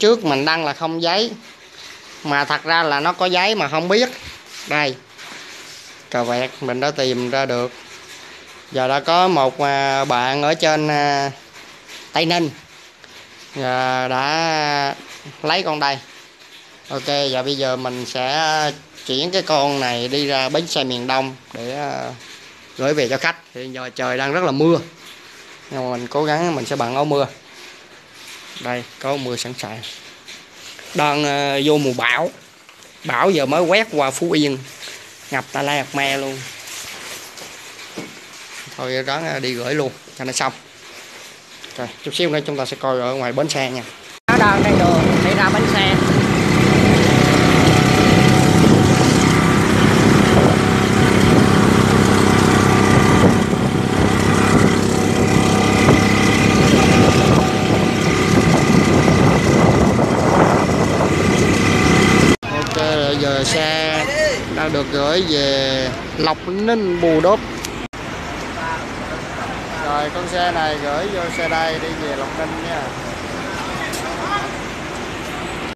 trước mình đăng là không giấy. Mà thật ra là nó có giấy mà không biết. Đây. Cà vẹt, mình đã tìm ra được. Giờ đã có một à, bạn ở trên à, tây ninh. Giờ đã lấy con đây. Ok và bây giờ mình sẽ chuyển cái con này đi ra bến xe miền đông để à, gửi về cho khách. Hiện giờ trời đang rất là mưa. Nhưng mà mình cố gắng mình sẽ bận áo mưa đây có mưa sẵn sàng. Đang uh, ờ, vô mùa bão. Bão giờ mới quét qua phú yên. Ngập ta la me luôn. Thôi ráng ờ, đi gửi luôn cho nó xong. Rồi chút xíu nữa chúng ta sẽ coi ở ngoài bến xe nha. Nó đang trên đường đi ra bến xe ok rồi giờ xe đang được gửi về lộc ninh bù đốp. Rồi con xe này gửi vô xe đây đi về lộc ninh nha.